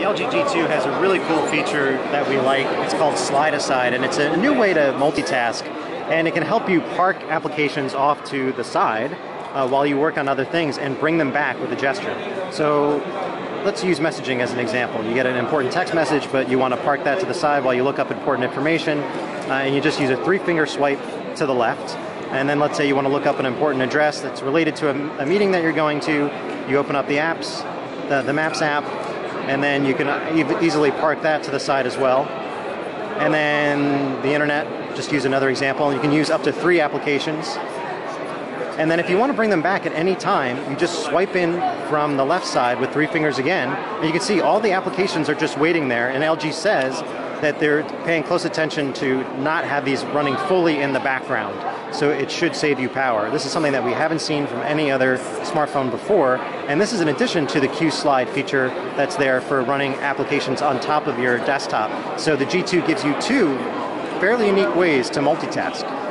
The LG G2 has a really cool feature that we like. It's called Slide Aside, and it's a new way to multitask. And it can help you park applications off to the side uh, while you work on other things and bring them back with a gesture. So let's use messaging as an example. You get an important text message, but you want to park that to the side while you look up important information, uh, and you just use a three finger swipe to the left. And then let's say you want to look up an important address that's related to a, a meeting that you're going to. You open up the apps, the, the Maps app, and then you can easily park that to the side as well. And then the internet, just use another example. You can use up to three applications and then if you want to bring them back at any time, you just swipe in from the left side with three fingers again, and you can see all the applications are just waiting there. And LG says that they're paying close attention to not have these running fully in the background. So it should save you power. This is something that we haven't seen from any other smartphone before. And this is in addition to the Q Slide feature that's there for running applications on top of your desktop. So the G2 gives you two fairly unique ways to multitask.